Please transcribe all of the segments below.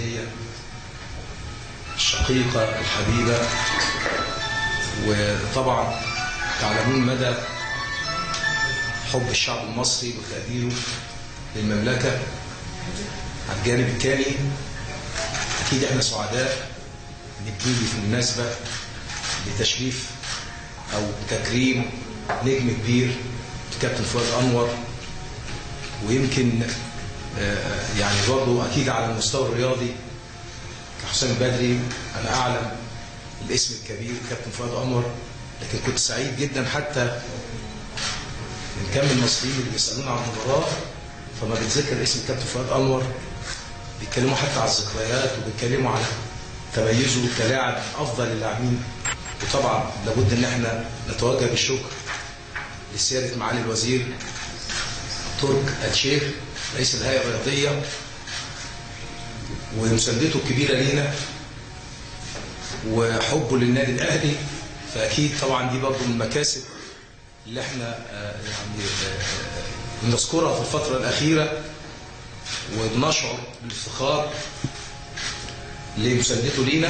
السعودية الشقيقة الحبيبة وطبعا تعلمون مدى حب الشعب المصري وتقديره للمملكة. على الجانب الثاني أكيد إحنا سعداء بنيجي في مناسبة لتشريف أو تكريم نجم كبير كابتن فؤاد أنور ويمكن يعني برضه أكيد على المستوى الرياضي كحسام بدري أنا أعلم الاسم الكبير كابتن فؤاد أنور لكن كنت سعيد جدا حتى من كم المصريين اللي بيسألونا عن المباراة فما بتذكر اسم كابتن فؤاد أنور بيتكلموا حتى على الذكريات وبيتكلموا على تميزه كلاعب أفضل اللاعبين. وطبعا لابد إن إحنا نتوجه بالشكر لسيادة معالي الوزير ترك الشيخ رئيس الهيئة الرياضية ومساندته الكبيرة لينا وحبه للنادي الأهلي فأكيد طبعا دي برضه من المكاسب اللي إحنا يعني بنذكرها في الفترة الأخيرة وبنشعر بالافتخار لمساندته لينا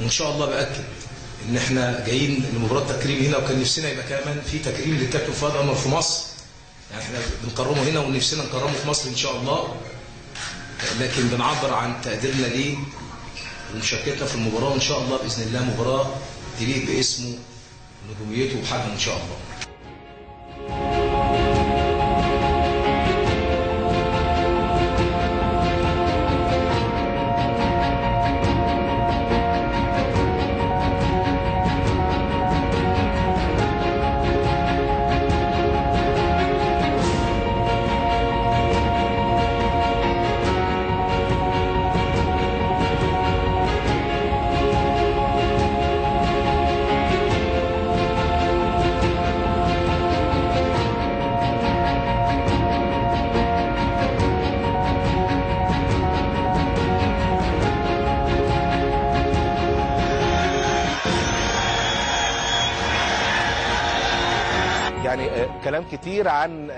وإن شاء الله بأكد إن إحنا جايين لمباراة تكريم هنا وكان نفسنا يبقى كمان في تكريم للكابتن فؤاد انور في مصر. يعني إحنا بنكرمه هنا ونفسنا نكرمه في مصر إن شاء الله. لكن بنعبر عن تقديرنا ليه ومشاركتنا في المباراة وان شاء الله بإذن الله. مباراة تليق باسمه ونجوميته وحجمه إن شاء الله. كلام كتير عن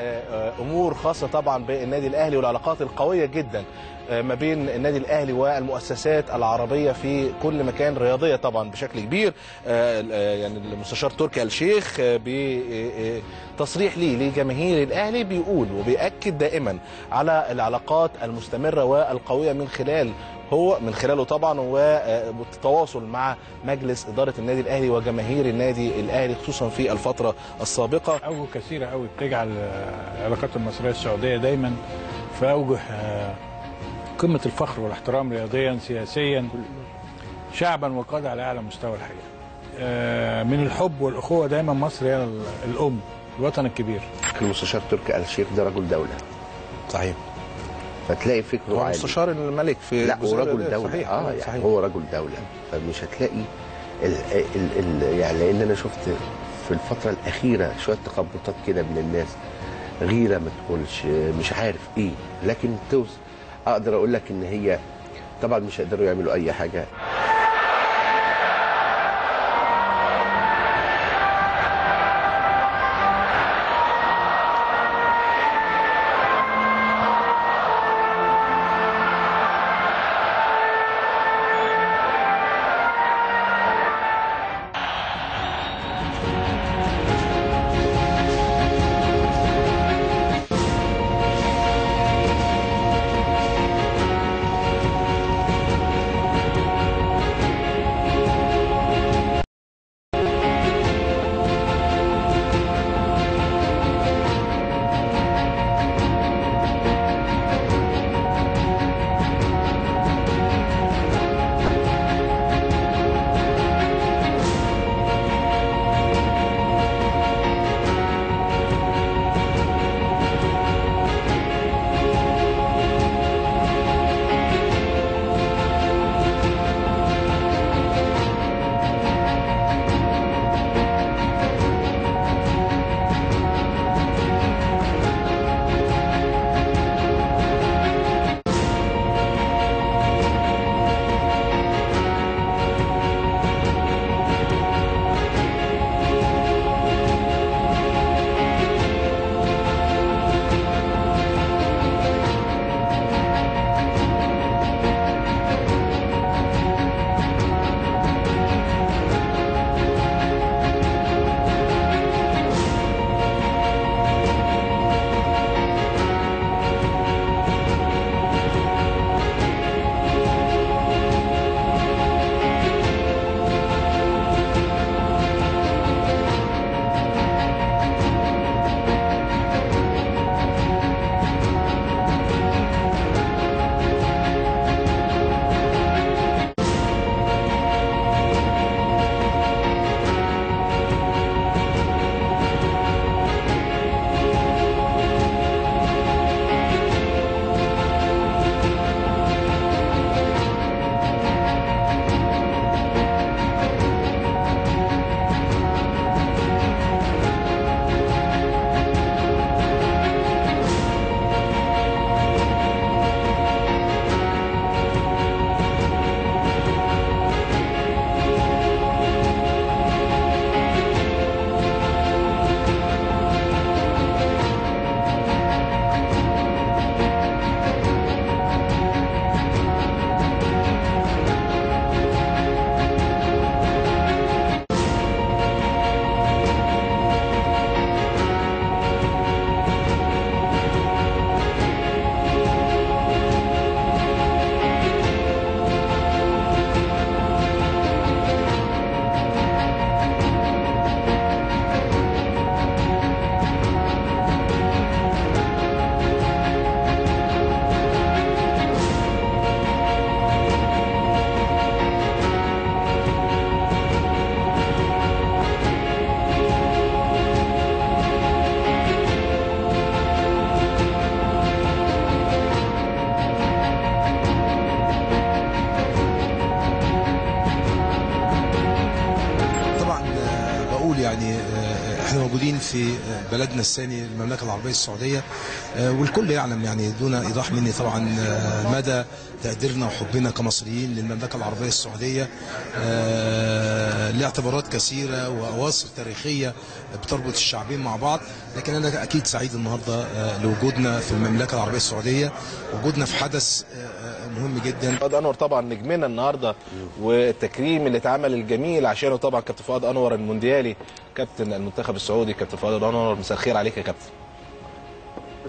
أمور خاصة طبعا بالنادي الأهلي والعلاقات القوية جدا ما بين النادي الأهلي والمؤسسات العربية في كل مكان رياضية طبعا بشكل كبير يعني المستشار تركي الشيخ بتصريح ليه لجماهير الأهلي بيقول وبيأكد دائما على العلاقات المستمرة والقوية من خلال هو من خلاله طبعا والتواصل مع مجلس إدارة النادي الأهلي وجماهير النادي الأهلي خصوصا في الفترة السابقة. اوجه كثيرة قوي بتجعل العلاقات المصرية السعودية دايما في أوجه قمة الفخر والاحترام رياضيا سياسيا شعبا وقادة على أعلى مستوى الحقيقة من الحب والأخوة دايما مصر هي الأم الوطن الكبير. المستشار تركي آل الشيخ ده رجل دولة. صحيح. فتلاقي فكره هو مستشار الملك في لا هو رجل دي. دولة. صحيح آه يعني صحيح. هو رجل دولة. فمش هتلاقي ال ال ال يعني لأن أنا شفت في الفترة الأخيرة شوية تخبطات كده من الناس. غيرة ما تقولش مش عارف إيه لكن توز أقدر أقول لك إن هي طبعا مش هيقدروا يعملوا أي حاجة. في بلدنا الثاني المملكة العربية السعودية. آه، والكل يعلم يعني دون إيضاح مني طبعا آه، مدى تقديرنا وحبنا كمصريين للمملكة العربية السعودية آه، لاعتبارات كثيرة وأواصر تاريخية بتربط الشعبين مع بعض. لكن أنا أكيد سعيد النهارده آه، لوجودنا في المملكة العربية السعودية. وجودنا في حدث آه، مهم جدا. فؤاد أنور طبعا نجمنا النهارده والتكريم اللي اتعمل الجميل عشانه طبعا كابتن فؤاد أنور المونديالي كابتن المنتخب السعودي. كابتن فؤاد أنور مساء الخير عليك يا كابتن.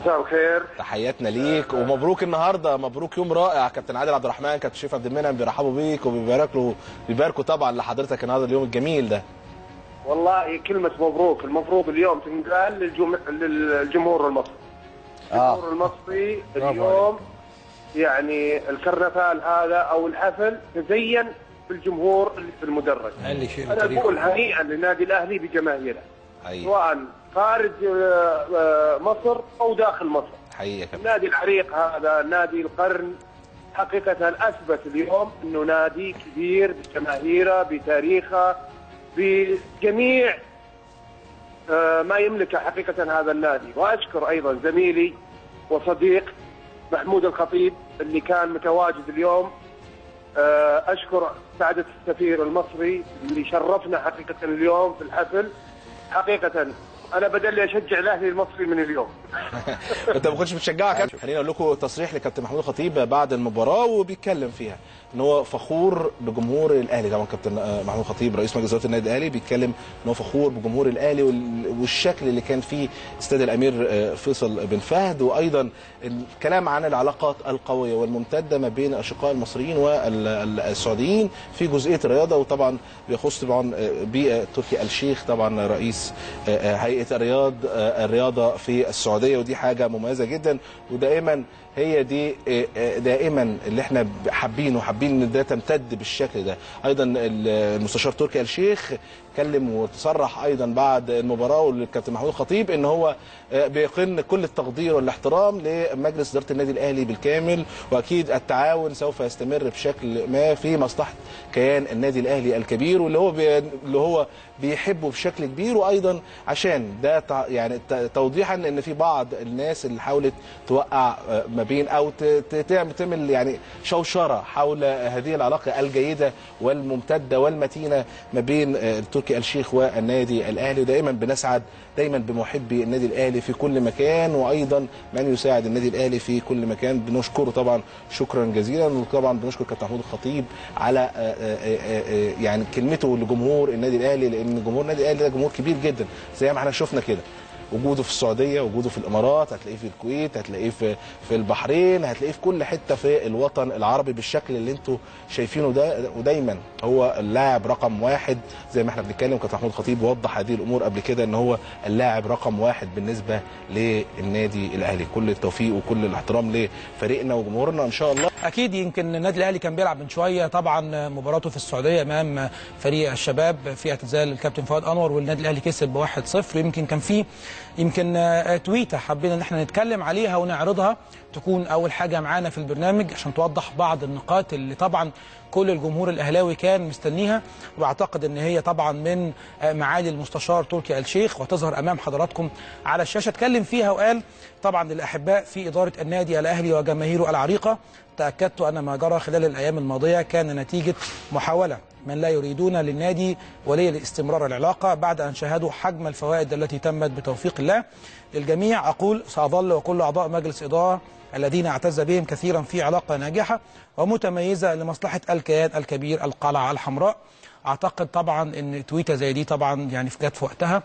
مساء الخير. تحياتنا ليك ومبروك النهارده مبروك يوم رائع. كابتن عادل عبد الرحمن كابتن شريف عبد المنعم بيرحبوا بيك وبيبارك له بيباركوا طبعا لحضرتك النهارده اليوم الجميل ده. والله كلمة مبروك. المفروض اليوم تنقال للجم... للجمهور المصري. آه. الجمهور المصري اليوم يعني الكرنفال هذا أو الحفل تزين بالجمهور اللي في المدرج أنا أقول هنيئا للنادي الأهلي بجماهيره. سواء خارج آه، آه، مصر أو داخل مصر. كابتن النادي العريق هذا نادي القرن حقيقة أثبت اليوم أنه نادي كبير بجماهيره بتاريخه بجميع آه، ما يملكه حقيقة هذا النادي. وأشكر أيضا زميلي وصديق محمود الخطيب اللي كان متواجد اليوم. أشكر سعادة السفير المصري اللي شرفنا حقيقة اليوم في الحفل. حقيقة. أنا بدل لي أشجع الأهلي المصري من اليوم. انت ما كنتش كابتن خليني أقول لكم تصريح لكابتن محمود الخطيب بعد المباراة وبيتكلم فيها. إن هو فخور بجمهور الأهلي. طبعا كابتن محمود الخطيب رئيس مجلس إدارة النادي الأهلي بيتكلم إن هو فخور بجمهور الأهلي وال- والشكل اللي كان فيه استاد الأمير آه، فيصل بن فهد. وأيضا الكلام عن العلاقات القوية والممتدة ما بين الاشقاء المصريين والسعوديين في جزئية الرياضة. وطبعا بيخص طبعا آه، بتركي الشيخ طبعا رئيس آه، آه، هيئه الرياض آه، الرياضة في السعودية ودي حاجة مميزة جدا. ودائما هي دي آه، آه، دائما اللي إحنا حابينه وحابين إن ده تمتد بالشكل ده. أيضا ال- المستشار تركي الشيخ اتكلم وتصرح أيضا بعد المباراة والكابتن محمود الخطيب إن هو آه، بيقن كل التقدير والاحترام لمجلس إدارة النادي الأهلي بالكامل وأكيد التعاون سوف يستمر بشكل ما في مصلحة كيان النادي الأهلي الكبير واللي هو بي اللي هو بيحبه بشكل كبير. وأيضا عشان ده يعني توضيحا إن في بعض الناس اللي حاولت توقع ما بين أو تعمل يعني شوشرة حول هذه العلاقة الجيدة والممتدة والمتينة ما بين آه، تركي الشيخ والنادي الأهلي. ودائما بنسعد دايما بمحبي النادي الأهلي في كل مكان وأيضا من يساعد النادي الأهلي في كل مكان. بنشكره طبعا شكرا جزيلا وطبعا بنشكر كابتن محمود الخطيب على آه، آه، يعني كلمته لجمهور النادي الأهلي لأن جمهور النادي الأهلي ده جمهور كبير جدا. زي ما إحنا شفنا كده. وجوده في السعودية وجوده في الإمارات هتلاقيه في الكويت هتلاقيه في في البحرين هتلاقيه في كل حتة في الوطن العربي بالشكل اللي أنتوا شايفينه ده. ودايما هو اللاعب رقم واحد زي ما إحنا بنتكلم كابتن محمود الخطيب وضح هذه الأمور قبل كده إن هو اللاعب رقم واحد بالنسبة للنادي الأهلي. كل التوفيق وكل الاحترام لفريقنا وجمهورنا إن شاء الله. أكيد يمكن النادي الأهلي كان بيلعب من شوية طبعا مباراته في السعودية أمام فريق الشباب في اعتزال الكابتن فؤاد أنور والنادي الأهلي كسب ب 1-0 يمكن كان في يمكن آه، تويتة حبينا إن إحنا نتكلم عليها ونعرضها تكون أول حاجة معانا في البرنامج عشان توضح بعض النقاط اللي طبعا كل الجمهور الأهلاوي كان مستنيها وأعتقد إن هي طبعا من آه، معالي المستشار تركي آل الشيخ وتظهر أمام حضراتكم على الشاشة. اتكلم فيها وقال طبعا للأحباء في إدارة النادي الأهلي وجماهيره العريقة تأكدت أن ما جرى خلال الأيام الماضية كان نتيجة محاولة من لا يريدون للنادي ولي لاستمرار العلاقة بعد أن شاهدوا حجم الفوائد التي تمت بتوفيق الله للجميع. أقول سأظل وكل أعضاء مجلس إدارة الذين اعتز بهم كثيرا في علاقة ناجحة ومتميزة لمصلحة الكيان الكبير القلعة الحمراء. أعتقد طبعا إن تويته زي دي طبعا يعني جت في وقتها.